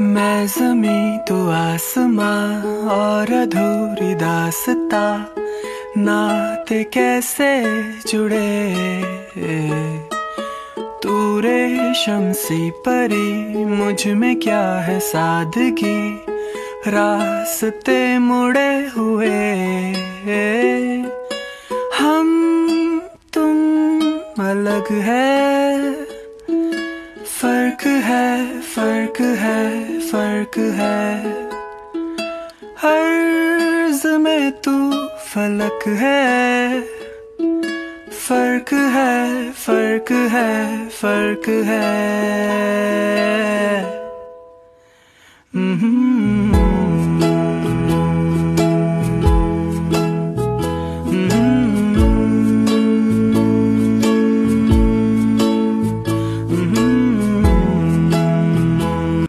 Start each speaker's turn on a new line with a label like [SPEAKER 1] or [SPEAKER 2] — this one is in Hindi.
[SPEAKER 1] मैं जमी तो आसमां और अधूरी दासता। नाते कैसे जुड़े? तू शमसी परी, मुझमें क्या है सादगी? रास्ते मुड़े हुए। हम तुम अलग है। फ़र्क है फ़र्क है फ़र्क है। हर्ज में तू फलक है। फ़र्क है फ़र्क है फ़र्क है। mm-hmm.